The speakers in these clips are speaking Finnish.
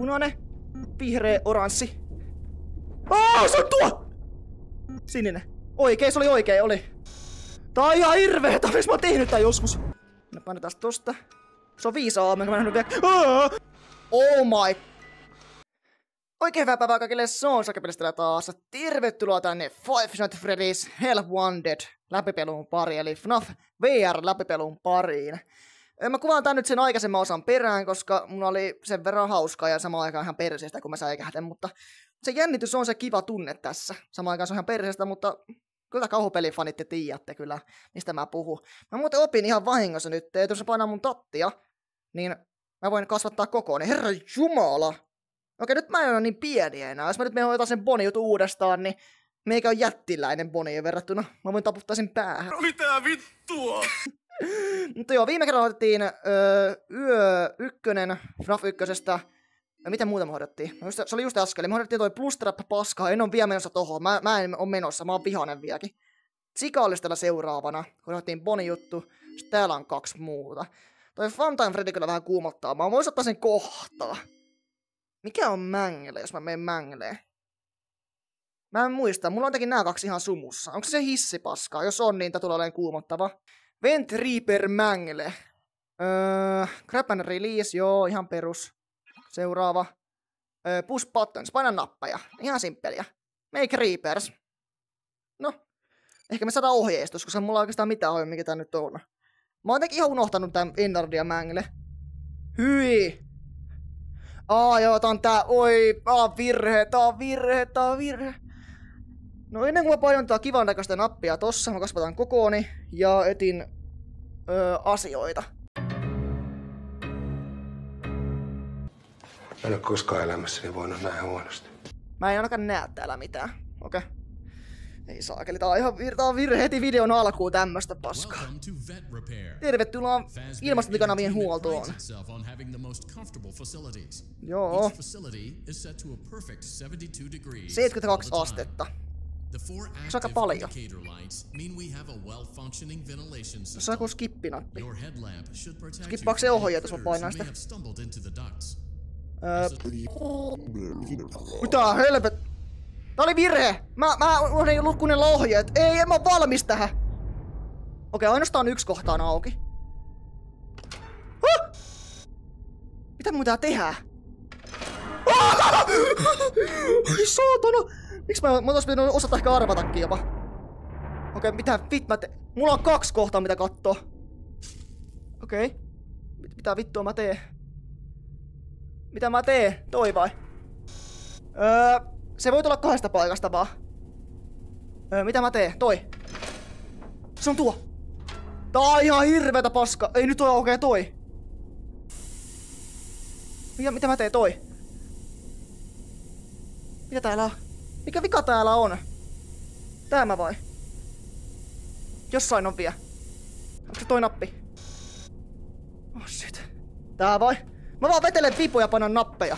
Punainen, vihreä, oranssi. Aa, se on tuo! Sininen. Oikein, se oli oikein, oli. Tää on ihan hirveetä, missä mä oon tehnyt tän joskus. No painetaan tosta. Se on viisi aamu, mä en vielä... Aa! Oh my... Oikein hyvää päivää kaikille, se on Sakapelistä taas. Tervetuloa tänne Five Nights at Freddy's Hell Wanted läpipelun pari, eli FNAF VR läpipelun pariin. Mä kuvaan tän nyt sen aikaisemman osan perään, koska mun oli sen verran hauskaa ja samaan aikaan ihan perseestä, kun mä säikähdin, mutta se jännitys on se kiva tunne tässä. Samaan aikaan se on ihan perseestä, mutta kyllä kauhupelifanit te tiedätte kyllä, mistä mä puhun. Mä muuten opin ihan vahingossa nyt, että jos painaa mun tattia, niin mä voin kasvattaa kokoon. Herra Jumala! Okei, nyt mä en ole niin pieni enää. Jos mä nyt menen sen Bonijut uudestaan, niin meikä on jättiläinen Boniin verrattuna. Mä voin taputtaa sen päähän. Mitä vittua? Mutta joo, viime kerralla otettiin öö, Yö ykkönen FNAF ykkösestä. Mitä muuta me hoidettiin? No se oli just äsken. Me hoidettiin toi Plus Trap paskaa. En ole vielä menossa tohon. Mä, mä en ole menossa. Mä oon vihanen vieläkin. Sika olisi täällä seuraavana. Hoidettiin Boni juttu. Sitten täällä on kaksi muuta. Toi Funtime Freddy kyllä vähän kuumottaa. Mä voin ottaa sen kohtaa. Mikä on Mängle, jos mä menen Mängleen? Mä en muista. Mulla on jotenkin nämä kaksi ihan sumussa. Onko se se hissipaskaa? Jos on, niin tää tulee olemaan kuumottava. Vent Reaper Mangle. Öö, grab and release, joo, ihan perus. Seuraava. Öö, push buttons, paina nappaja. Ihan simppeliä. Make Reapers. No, ehkä me saadaan ohjeistus, koska mulla on oikeastaan mitään ohjaa, mikä tää nyt on. Mä oon ihan unohtanut tän Endardia Mangle. Hyi! Aa joo, tää on tää, oi, tää on virhe, tää on virhe, tää on virhe. No ennen kuin mä painan tää kivan näköistä nappia tossa, mä kasvatan kokooni ja etin öö, asioita. Mä en ole koskaan elämässäni voinut näin huonosti. Mä en ainakaan näe täällä mitään. Okei. Okay. Ei saakeli, tää on ihan vir- tää on virhe heti videon alkuun tämmöstä paskaa. Tervetuloa Entertainment huoltoon. Joo, Each facility is set to a perfect 72 degrees 72 all the time. astetta. Se aika paljon. Tässä on joku skippinappi. Skippaako se ohjeet, jos mä may sitä? Öö, mitä helvet? Tää oli virhe! Mä, mä unohdin lukkunnella ohjeet. Ei, en mä valmis tähän. Okei, ainoastaan yksi kohta on auki. Huh! Mitä mun pitää tehdä? Ah! Ai saatana! Miksi mä, mä otais pitänyt osata ehkä arvatakin jopa. Okei, mitä vit mä te... Mulla on kaksi kohtaa mitä kattoo. Okei. Mit, mitä vittua mä teen? Mitä mä teen? Toi vai? Öö, se voi tulla kahdesta paikasta vaan. Öö, mitä mä teen? Toi. Se on tuo. Tää on ihan hirveetä paska. Ei nyt ole okei okay, toi. Mitä, mitä mä teen? Toi. Mitä täällä on? Mikä vika täällä on? Tämä vai? Jossain on vielä. Onko se toi nappi? Oh shit. Tää vai? Mä vaan vetelen vipuja ja painan nappeja.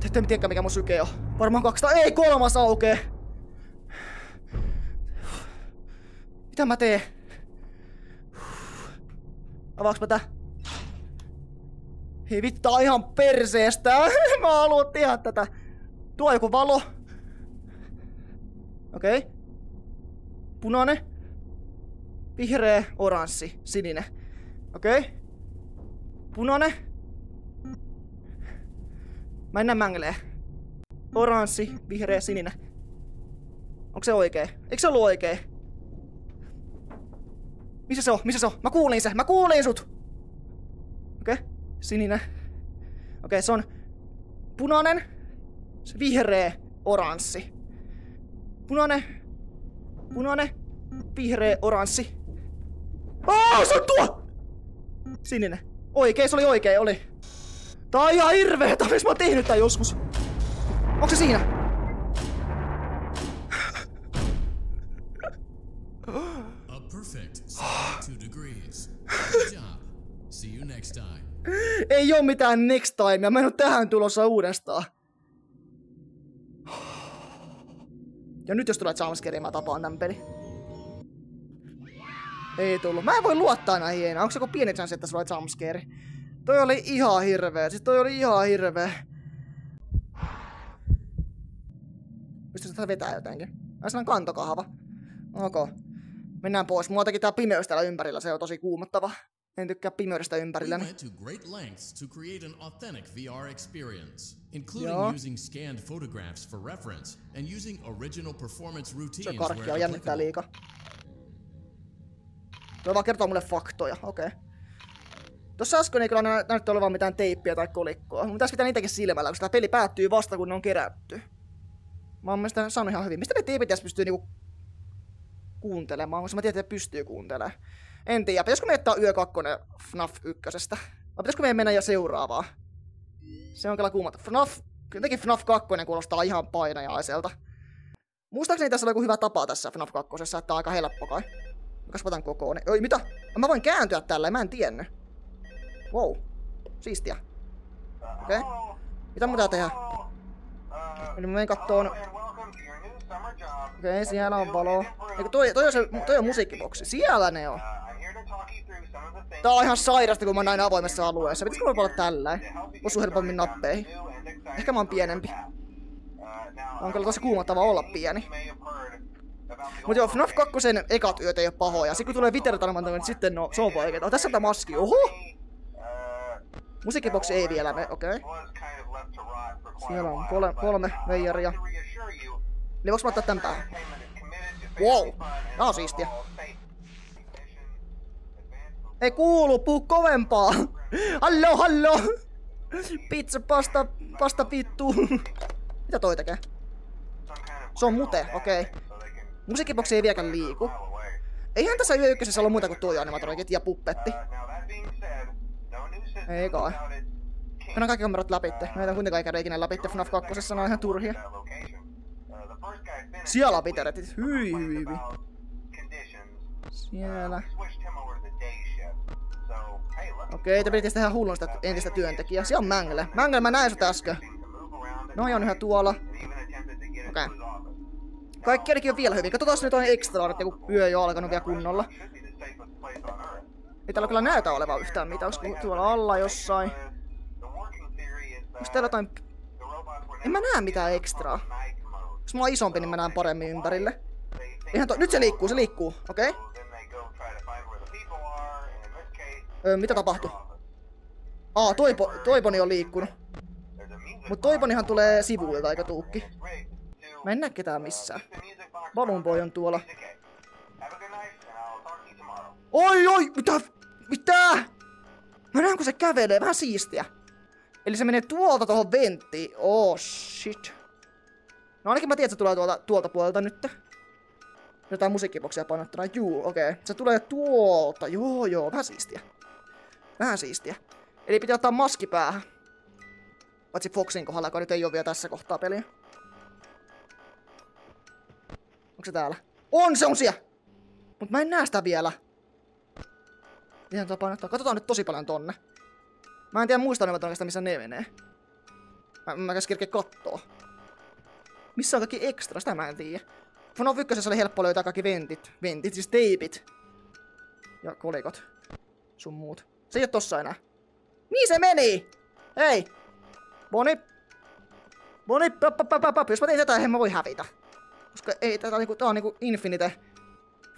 Te ette tiedä mikä mun syke on. Varmaan 200. Ei, kolmas aukee. Mitä mä teen? Avaaks mä tää? Hei vittu, tää on ihan perseestä. mä haluan tehdä tätä. Tuo joku valo. Okei. Okay. Punainen. Vihreä, oranssi, sininen. Okei. Okay. Punainen. Mä en näe mängleä. Oranssi, vihreä, sininen. Onko se oikee? Eikö se ollut oikee? Missä se on? Missä se on? Mä kuulin se! Mä kuulin sut! Sininen. Okei, okay, se on punainen, se vihreä, oranssi. Punainen, punainen, vihreä, oranssi. Aa, se on tuo! Sininen. Oikein, se oli oikein, oli. Tää on ihan hirveetä, missä mä oon tehnyt tän joskus. Onko se siinä? A perfect 72 degrees. Good job. See you next time. Ei oo mitään next time, mä en oo tähän tulossa uudestaan. Ja nyt jos tulee jumpscare, mä tapaan tän peli. Ei tullut. Mä en voi luottaa näihin enää. Onko se joku pieni chance, että sulla on jumpscare? Toi oli ihan hirveä. Siis toi oli ihan hirveä. Pystyisikö tätä vetää jotenkin? Ai sellainen kantokahva. Ok. Mennään pois. Mua teki tää pimeys täällä ympärillä. Se on tosi kuumottava. En tykkää pimeydestä We ympärilläni. went to great lengths to create an authentic VR experience, including Joo. using scanned photographs for reference and using original performance Se routines karkki where on jännittää liikaa. Tuo vaan kertoo mulle faktoja, okei. Okay. Tuossa äsken ei kyllä nä- olevan mitään teippiä tai kolikkoa. Mun pitäisi pitää niitäkin silmällä, koska tämä peli päättyy vasta kun ne on kerätty. Mä oon mielestäni saanut ihan hyvin. Mistä ne teipit pystyy niinku kuuntelemaan, koska mä tiedän, että pystyy kuuntelemaan. En tiedä, pitäisikö me ottaa Yö 2 FNAF 1? Vai pitäisikö meidän mennä jo seuraavaan? Se on kyllä kuumata. FNAF, jotenkin FNAF 2 kuulostaa ihan painajaiselta. Muistaakseni tässä on joku hyvä tapa tässä FNAF 2, että on aika helppo kai. Mä kasvatan kokoon. Oi, mitä? Mä voin kääntyä tällä, mä en tiennyt. Wow. Siistiä. Okei. Okay. Mitä mun tehdä? Eli mä menen kattoon. Okei, okay, siellä on valo. Eikö toi, toi, on se, toi on musiikkiboksi. Siellä ne on. Tää on ihan sairasta, kun mä oon näin avoimessa alueessa. Pitäisikö mä olla tällä? Osu helpommin nappeihin. Ehkä mä oon pienempi. On kyllä tosi kuumottava olla pieni. Mut joo, FNAF 2 ekat yöt ei oo pahoja. Sitten kun tulee Vitertalman niin sitten no, se on vaikeeta. Tässä on tää maski. Oho! Musiikkiboksi ei vielä me, okei. Okay. Siellä on kolme, kolme veijaria. Eli voinko mä ottaa tän päähän? Wow! Nää on siistiä. Ei kuulu, puu kovempaa! Hallo, hallo! Pizza, pasta, pasta vittu. Mitä toi tekee? Se on mute, okei. Okay. Musiikkiboksi ei vieläkään liiku. Eihän tässä Yö ykkösessä ollut muuta kuin tuo animatroniikit ja puppetti. Ei kai. Mennään kaikki kamerat läpi. Meitä on kuitenkaan ei käydä ikinä läpi. FNAF 2 ne on ihan turhia. Siellä piteretit. Hyi hyi hyi. Siellä. Okei, te pitäisi tehdä hullun sitä entistä työntekijää. Siellä on Mangle. Mangle, mä näin sut äsken. No on yhä tuolla. Okei. Okay. Kaikki ainakin on vielä hyvin. Katsotaan nyt on ekstra, että joku yö ei ole alkanut vielä kunnolla. Ei täällä kyllä näytä olevan yhtään mitään. Onko tuolla alla jossain? Onko täällä jotain... En mä näe mitään ekstraa. Jos mä oon isompi, niin mä näen paremmin ympärille. Ihan to... Nyt se liikkuu, se liikkuu. Okei. Okay. Öö, mitä tapahtui? Aa, toipo, toiponi on liikkunut. Mut toiponihan tulee sivuilta, eikä tuukki. Mä en näe ketään missään. Balloon Boy on tuolla. Oi, oi, mitä? Mitä? Mä näen, kun se kävelee, vähän siistiä. Eli se menee tuolta tohon venttiin. Oh, shit. No ainakin mä tiedän, että se tulee tuolta, tuolta puolelta nyt. Jotain musiikkiboksia painottuna. Juu, okei. Okay. Se tulee tuolta. Joo, joo, vähän siistiä. Vähän siistiä. Eli pitää ottaa maski päähän. Paitsi Foxin kohdalla, joka nyt ei ole vielä tässä kohtaa peliä. Onko se täällä? On, se on siellä! Mut mä en näe sitä vielä. Ihan tuo painottaa. Katsotaan nyt tosi paljon tonne. Mä en tiedä muista ne oikeastaan missä ne menee. Mä, mä käs kerkeä kattoo. Missä on kaikki ekstra, sitä mä en tiedä. FNAF 1 oli helppo löytää kaikki ventit. Ventit, siis teipit. Ja kolikot. Sun muut. Se ei oo tossa enää. Mihin se meni? Hei! Boni! Boni. Jos mä tein tätä, en mä voi hävitä. Koska ei, on niinku, tää on niinku Infinite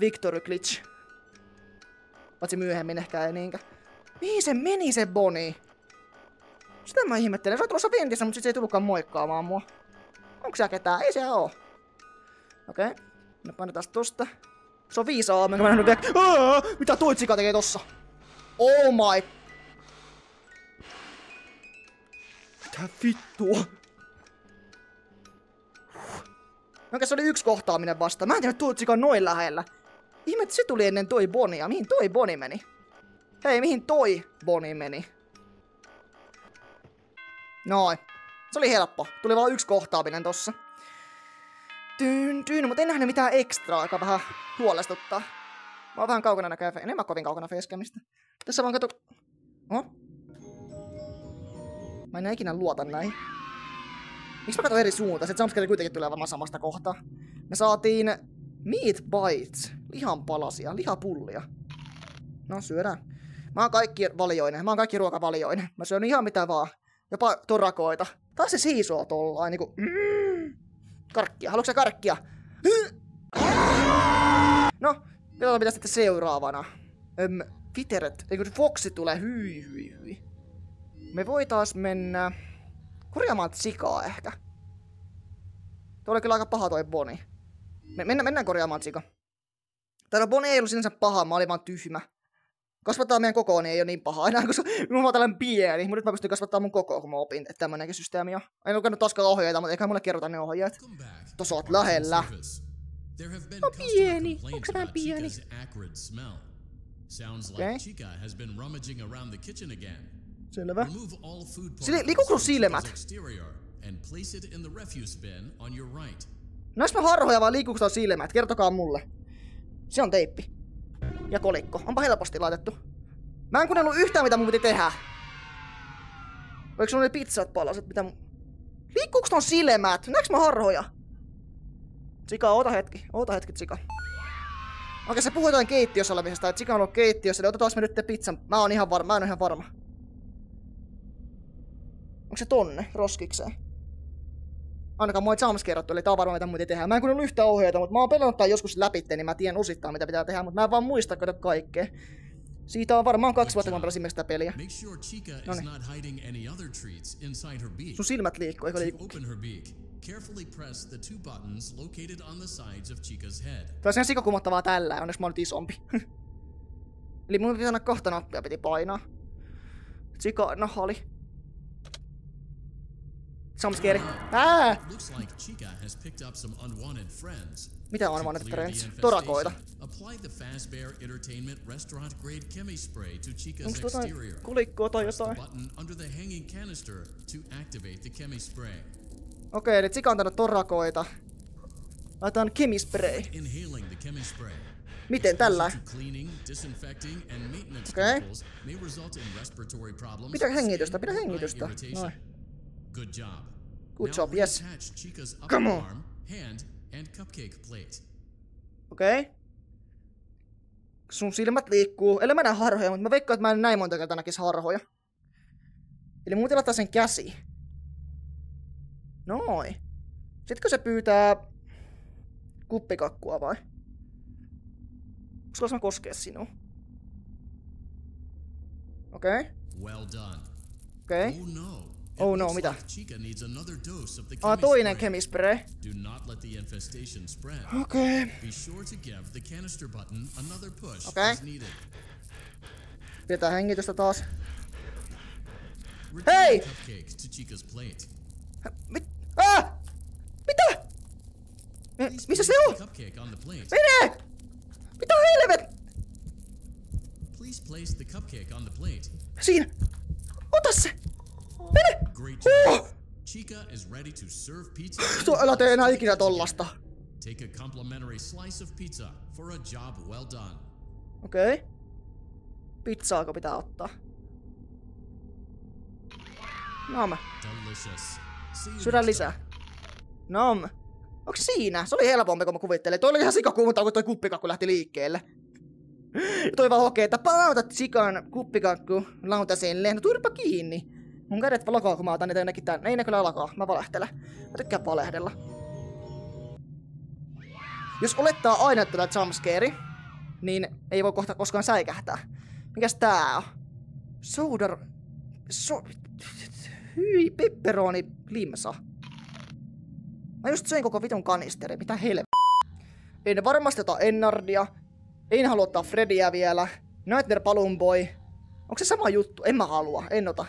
Victory Glitch. Paitsi myöhemmin ehkä ei niinkään. Mihin se meni se Boni? Sitä mä ihmettelen. Se on tulossa ventissä, mutta sit se ei tullutkaan moikkaamaan mua. Onko siellä ketään? Ei siellä oo. Okei. Okay. No painetaan tosta. Se on viisaa, mä en vielä... Mitä toi tsika tekee tossa? Oh my... Mitä vittua? Onko se oli yksi kohtaaminen vasta? Mä en tiedä, että tuo tsika on noin lähellä. Ihme, että se tuli ennen toi Bonia. Mihin toi Boni meni? Hei, mihin toi Boni meni? Noin. Se oli helppo. Tuli vaan yksi kohtaaminen tossa. Tyyn, tyyn, mutta en nähnyt mitään ekstraa, joka vähän huolestuttaa. Mä oon vähän kaukana näköjään, en mä kovin kaukana facecamista. Tässä vaan kato... Oho. Mä en ikinä luota näihin. Miksi mä katson eri suuntaan? Se jumpscare kuitenkin tulee varmaan samasta kohtaa. Me saatiin meat bites, lihan palasia, lihapullia. No syödään. Mä oon kaikki valioinen. Mä oon kaikki ruokavalioinen. Mä syön ihan mitä vaan. Jopa torakoita. Taas se siisoo tollain niinku... Mm. Karkkia. Haluatko sä karkkia? No, katsotaan mitä sitten seuraavana. Öm, Fiteret, eikö Foxi tulee, hyi hyi hyi. Me voitais mennä korjaamaan sikaa ehkä. Tuo oli kyllä aika paha toi Boni. Me, mennään, mennään korjaamaan sika. No Boni ei ollut sinänsä paha, mä olin vaan tyhmä. Kasvattaa meidän kokoa, niin ei ole niin paha enää, koska mä oon tällainen pieni, mutta nyt mä pystyn kasvattaa mun kokoa, kun mä opin, että tämmönenkin systeemi on. En lukenut taaskaan ohjeita, mutta eikä mulle kerrota ne ohjeet. Tuossa oot lähellä. No pieni. Onko se vähän pieni? Sounds Okay. like Chica has been rummaging around the kitchen again. Selvä. Remove all food Sille- particles silmät? Exterior and place it in the refuse bin on your right. Näis mä harhoja vai liikkuuko tää silmät? Kertokaa mulle. Se on teippi. Ja kolikko. Onpa helposti laitettu. Mä en kuunnellut yhtään mitä mun piti tehdä. Oliko sulla ne pizzat palaset, mitä mun... Liikkuuko ton silmät? Näekö mä harhoja? Sika, oota hetki. Oota hetki, Sika. Okei, se puhui jotain keittiössä olemisesta, että Sika on ollut keittiössä, eli otetaan me nyt te pizzan. Mä oon ihan varma, mä en ole ihan varma. Onko se tonne, roskikseen? Ainakaan mua ei kerrottu, eli tää on varmaan mitä muuten tehdään. Mä en kuunnellut yhtään ohjeita, mutta mä oon pelannut tää joskus läpi, niin mä tiedän osittain mitä pitää tehdä, mutta mä en vaan muista kato kaikkea. Siitä on varmaan kaksi vuotta, kun pelasin tätä peliä. Sure Noniin. Sun silmät liikkuu, eikö To carefully press the two buttons located on the sides of Chica's head. Tää on sikakumottavaa tällä, onneksi mä oon nyt isompi. Eli mun pitää aina kahta nappia piti painaa. Sika nahali. Jumpscare. Ää! Looks like Chica has picked up some unwanted friends. Mitä on unwanted friends? Torakoita. Apply the Fazbear Entertainment restaurant grade chemi spray to Chica's Onks jotain exterior. kulikkoa tai Press the jotain? button under the hanging canister to activate the chemi spray. Okei, eli Sika on tänne torakoita. Laitetaan chemispray. Inhaling the chemi spray. Miten tällä? Maintenance Okay. Pidä hengitystä, pidä hengitystä. Noin. Good job. Good job, yes. Come on. arm, hand, and cupcake plate. Okei. Okay. Sun silmät liikkuu. Eli mä näen harhoja, mutta mä veikkaan, että mä en näin monta kertaa näkis harhoja. Eli mun laittaa sen käsi. Noin. Sitkö se pyytää kuppikakkua vai? Uskallas mä koskea sinua? Okei. Okay. Well done. Okei. Okay. Oh no. Oh no, mitä? Ah, toinen spray. chemispray. Do not let the infestation spread. Okei. Okay. Be sure to give the canister button another push Okay. as needed. Pidetään hengitystä taas. Plate. Mit? Ah! Mitä? Missä se on? Mene! Mitä helvet? Please place the cupcake on the plate. Siinä! Ota se! Mene! Oh! Chica is ready to serve pizza. Tuo, älä tee enää ikinä tollasta. Take a complimentary slice of pizza for a job well done. Okei. Okay. Pizzaako pitää ottaa? Nom. Delicious. Syödään lisää. Nom. Onks siinä? Se oli helpompi kuin mä kuvittelin. Toi oli ihan sikakuumunta, kun toi kuppikakku lähti liikkeelle. Toi vaan hokee, että palauta sikan kuppikakku lautaselle. No turpa kiinni. Mun kädet lakaa, kun mä otan niitä jonnekin tänne. Ei ne kyllä lakaa, mä valehtelen. Mä tykkään valehdella. Jos olettaa aina, että tulee jumpscare, niin ei voi kohta koskaan säikähtää. Mikäs tää on? Soudar... So... Hyi, pepperoni limsa. Mä just söin koko vitun kanisteri, mitä helv... En varmasti ota Ennardia. En halua ottaa Frediä vielä. Nightmare Boy. Onko se sama juttu? En mä halua, en ota.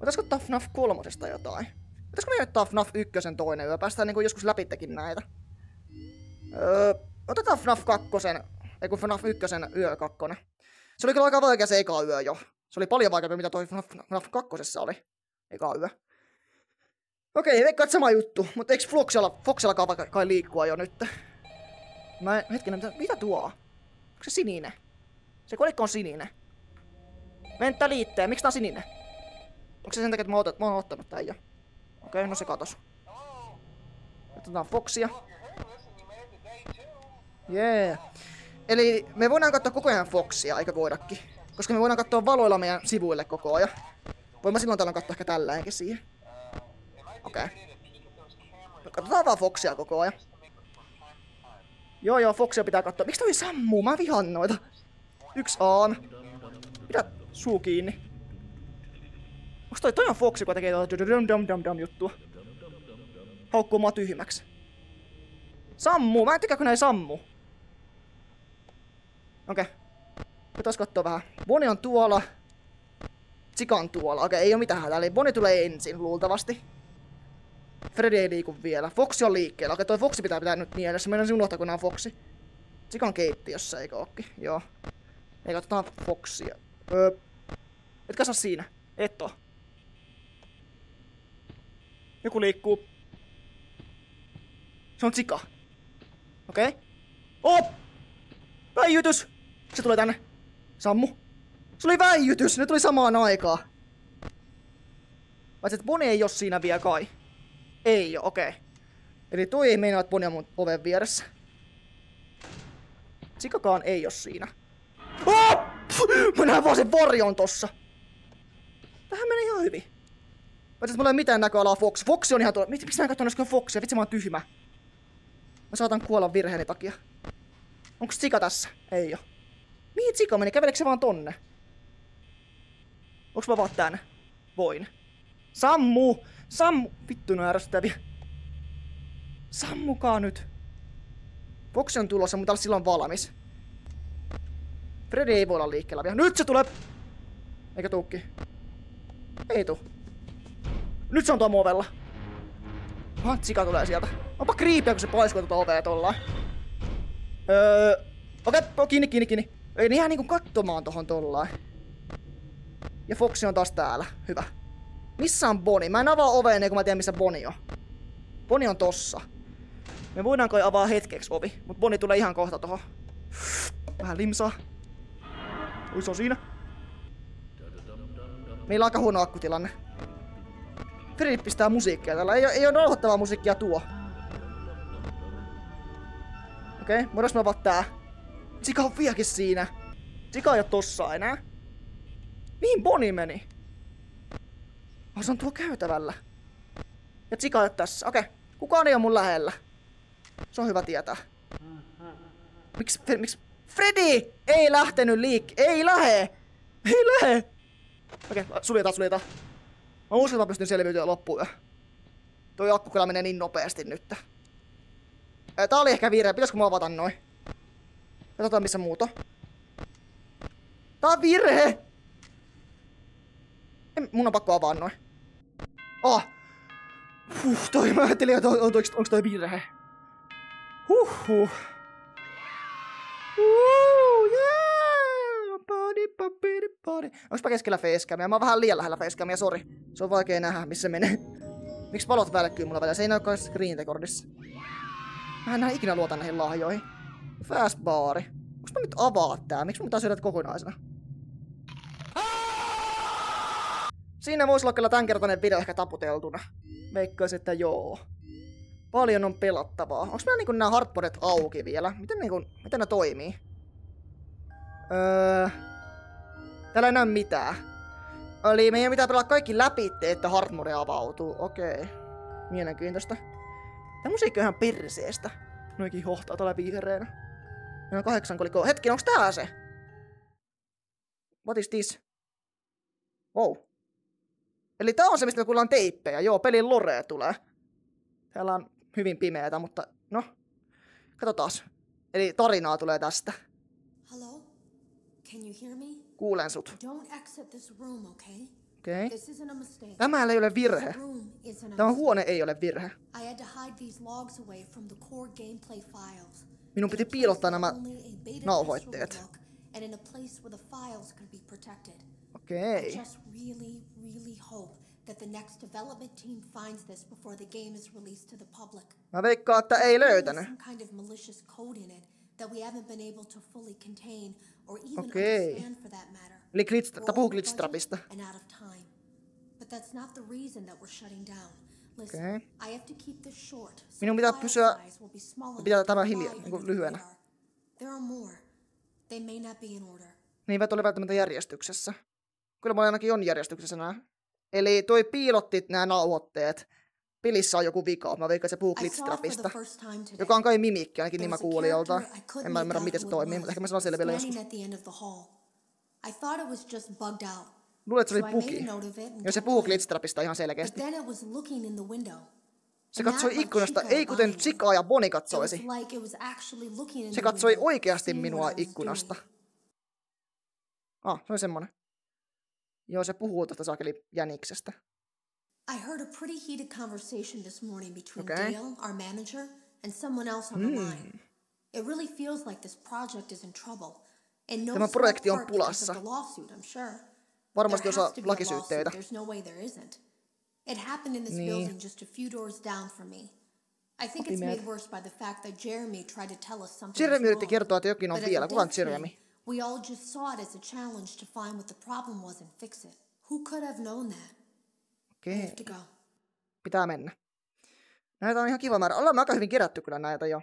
Otaisiko ottaa FNAF kolmosesta jotain? Otaisiko me ottaa FNAF ykkösen toinen yö? Päästään niinku joskus läpittekin näitä. Öö, otetaan FNAF kakkosen, ei kun FNAF ykkösen yö kakkonen. Se oli kyllä aika vaikea se eka yö jo. Se oli paljon vaikeampi, mitä toi FNAF, FNAF kakkosessa oli. Eka yö. Okei, veikkaat sama juttu, mutta eikö Foxella, Foxella kai, liikkua jo nyt? Mä en, hetkinen, mitä, mitä tuo? Onko se sininen? Se kolikko on sininen. Menttä liitteen, miksi tää on sininen? Onko se sen takia, että mä oon, ot- mä oon ottanut tän jo? Okei, no se katos. Otetaan Foxia. Jee. Yeah. Eli me voidaan katsoa koko ajan Foxia, eikö voidakin? Koska me voidaan katsoa valoilla meidän sivuille koko ajan. Voin mä silloin tällöin katsoa ehkä tälläänkin siihen. Okei. Okay. Katsotaan vaan Foxia koko ajan. Joo joo, Foxia pitää katsoa. Miksi toi sammuu? Mä vihan noita. Yksi aan. Pidä suu kiinni. Onks toi, toi on Foxi, joka tekee tuota dum dum dum dum juttua? Haukkuu mua tyhmäksi. Sammuu! Mä en tykkää, kun näin sammu. Okei. Okay. Pitäis katsoa vähän. Boni on tuolla. Tsika on tuolla. Okei, ei oo mitään hätää. Eli Boni tulee ensin, luultavasti. Freddy ei liiku vielä. Foxi on liikkeellä. Okei, toi Foxi pitää pitää nyt mielessä. Meidän unohtaa, kun on Foxi. Tsika on keittiössä, eikö ookin? Joo. Ei, katsotaan Foxia. Öö. Etkä saa siinä. Et oo. Joku liikkuu. Se on Tsika. Okei. Okay. Oh! Väijytys! Se tulee tänne. Sammu. Se oli väijytys! Ne tuli samaan aikaan. Vai että Bonnie ei oo siinä vielä kai. Ei oo, okei. Okay. Eli toi ei meinaa, että Bonnie on mun oven vieressä. Sikakaan ei oo siinä. Oh! Mä näen vaan sen varjon tossa. Tähän menee ihan hyvin. Paitsi, että mulla ei mitään näköalaa Fox. Fox on ihan tuolla. Miksi mä katson äsken Foxia? Vitsi mä oon tyhmä. Mä saatan kuolla virheeni takia. Onko Sika tässä? Ei oo. Mihin Sika meni? Käveleekö se vaan tonne? Onks mä vaan tänne? Voin. Sammu! Sammu! Vittu nää ärsyttäviä. Sammukaa nyt. Fox on tulossa, mutta silloin valmis. Freddy ei voi olla liikkeellä vielä. Nyt se tulee! Eikä tuukki. Ei tuu. Nyt se on tuo ovella. Aha, Sika tulee sieltä. Onpa kriipiä, kun se paiskoo tuota ovea tollaan. Öö... Okei, okay, kiinni, kiinni, kiinni. Ei niin ihan niinku katsomaan tohon tollaan. Ja Foxi on taas täällä. Hyvä. Missä on Boni? Mä en avaa ovea ennen kuin mä tiedän missä Boni on. Boni on tossa. Me voidaan kai avaa hetkeksi ovi, mut Boni tulee ihan kohta tohon. Vähän limsaa. Ui, se on siinä. Meillä on aika huono akkutilanne. Freddy pistää musiikkia täällä. Ei, ei ole rauhoittavaa musiikkia tuo. Okei, okay, voidaanko me avaa tää? Sika on vieläkin siinä. Sika ei oo tossa enää. Mihin Boni meni? Oh, se on tuo käytävällä. Ja Sika ei tässä. Okei, okay. kukaan ei oo mun lähellä. Se on hyvä tietää. Miksi, miksi? Freddy ei lähtenyt liik... Ei lähe! Ei lähe! Okei, okay, suljetaan, suljetaan. Mä uskon, että mä pystyn selviytymään loppuun jo. Toi akku kyllä menee niin nopeasti nyt. Tää oli ehkä virhe. Pitäisikö mä avata noin? Katsotaan missä muuta. Tää on virhe! Mun on pakko avaa noin. Oh! Huh, toi mä ajattelin, että on, on, onks toi virhe. Huhhuh. Uh, yeah! Body, body, body. Onks mä keskellä facecamia? Mä oon vähän liian lähellä facecamia, sori. Se on vaikea nähdä, missä menee. Miksi valot välkkyy mulla välillä? Se ei näy screen recordissa. Mä en ikinä luota näihin lahjoihin. Fastbaari. Onks mä nyt avaa tää? Miksi mun pitää syödä kokonaisena? Siinä voisi olla kyllä tämänkertainen video ehkä taputeltuna. Veikkaisin, että joo. Paljon on pelattavaa. Onks meillä niinku nää hardboardet auki vielä? Miten niinku, miten ne toimii? Öö... Täällä ei näy mitään. Eli meidän pitää pelata kaikki läpi, että hardmode avautuu. Okei. Okay. Mielenkiintoista. Tämä musiikki on ihan perseestä. Noikin hohtaa tuolla vihreänä. Meillä on kahdeksan kolikkoa. Hetki, onks tää se? What is this? Wow. Eli tää on se, mistä me kuullaan teippejä. Joo, pelin lore tulee. Täällä on hyvin pimeätä, mutta no. Katsotaan. Eli tarinaa tulee tästä. Hello? Can you hear me? Kuulen sut. Don't exit this room, okay? Okei. Okay. Tämä ei ole virhe. Tämä huone ei ole virhe. Minun piti piilottaa nämä nauhoitteet. And in a place where the files could be protected. Okei. I just really, really hope that the next development team finds this before the game is released to the public. Mä veikkaan, että ei löytänyt. some kind of malicious code in it that we haven't been able to fully contain or even Okei. understand for that matter. Eli glitch, puhuu glitchtrapista. and out of time. But that's not the reason that we're shutting down. Listen, Okei. I have to keep this short. Minun pitää pysyä- pitää tämä hiljaa, the lyhyenä. There are more. They may not be in order. Ne eivät ole välttämättä järjestyksessä. Kyllä mulla ainakin on järjestyksessä nää. Eli toi piilotti nämä nauhoitteet. Pelissä on joku vika. Mä veikkaan, se puhuu today. Joka on kai mimikki, ainakin niin mä kuulin couldn't En mä ymmärrä, miten se toimii, mutta ehkä mä sanon selville vielä joskus. at the end of the hall. I thought it was just bugged out. Luulen, että se oli I made bugi. a note of it and Ja se puhuu playing. Glitchtrapista ihan selkeästi. Se katsoi ikkunasta, ei kuten. Chica ja Bonnie katsoisi. Se katsoi oikeasti minua ikkunasta. Ah, se on semmonen. Joo, se puhuu tuosta saakeli jäniksestä. I heard a pretty heated conversation this morning between Okay. Dale, our manager, and someone else on the line. It really feels like this project is in trouble. And no Tämä projekti on pulassa. lawsuit, I'm sure. Varmasti osa lakisyytteitä. There's no way there isn't. It happened in this Niin. building just a few doors down from me. I think it's made worse by the fact that Jeremy tried to tell us something Jeremy yritti kertoa, että jokin on vielä. Kuka on Jeremy? We all just saw it as a challenge to find what the problem was and fix it. Who could have known that? Okei, have to go. pitää mennä. Näitä on ihan kiva määrä. Ollaan me aika hyvin kerätty kyllä näitä jo.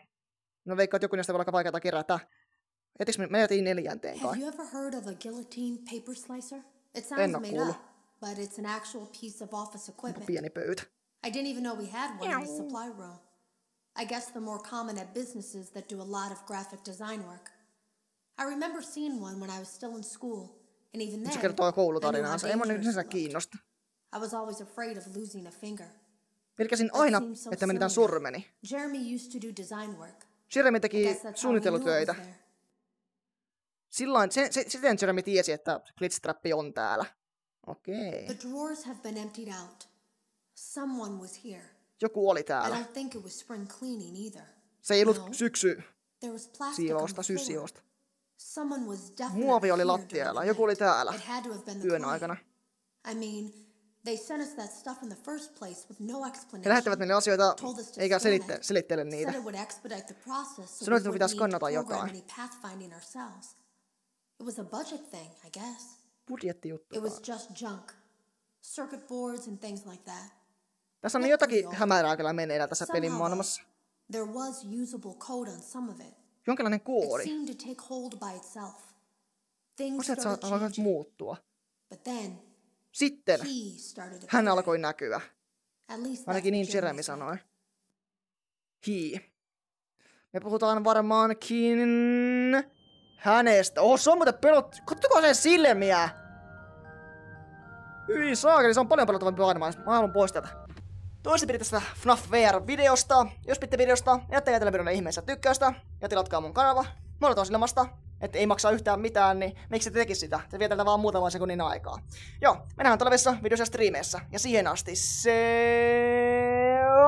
No veikkaan, että joku niistä voi olla aika vaikeaa kerätä. Jätiks me, me jätiin neljänteen Have kai. you ever heard of a guillotine paper slicer? It En sounds made kuullut. up, but it's an actual piece of office equipment. Pieni pöytä. I didn't even know we had one in the supply room. I guess they're more common at businesses that do a lot of graphic design work. I remember seeing one when I was still in school, and even then, Se kertoo I koulutarinaansa. Ei mun sinänsä kiinnosta. I was always afraid of losing a finger. Pelkäsin aina, että similar. sormeni. Jeremy used to do design work. Jeremy I teki suunnittelutöitä. Silloin, se, se, siten Jeremy tiesi, että Glitchtrappi on täällä. Okei. The drawers have been emptied out. Someone was here. Joku oli I täällä. don't think it was spring cleaning either. Se ei ollut No. syksy siivousta, syyssiivousta. Muovi oli lattialla. Joku oli täällä yön aikana. I mean, they sent us that stuff in the first place with no explanation. He lähettävät meille asioita, eikä selitte, it. selittele niitä. Said it would expedite the process so Sanoi, we että pitäisi kannata jotain. It was a budget thing, I guess. Budjettijuttu. It was just junk. Circuit boards and things like that. Tässä on jotakin hämärää kyllä meneillään tässä pelin maailmassa. There was usable code on some of it. Jonkinlainen koodi. Asiat changing. muuttua. Sitten hän alkoi näkyä. Ainakin niin Jeremy sanoi. He. Me puhutaan varmaankin hänestä. Oh, se on muuten pelot... Kattokaa sen silmiä! Hyi saakeli, se on paljon pelottavampi maailma. Mä haluan pois tätä. Toisi pidi tästä FNAF VR-videosta. Jos piditte videosta, jättäkää tällä videolla ihmeessä tykkäystä ja tilatkaa mun kanava. Mä odotan ilmasta, että ei maksaa yhtään mitään, niin miksi te tekis sitä? Se vie vaan muutaman sekunnin aikaa. Joo, me nähdään tulevissa videoissa ja striimeissä. Ja siihen asti se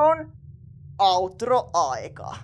on outro-aika.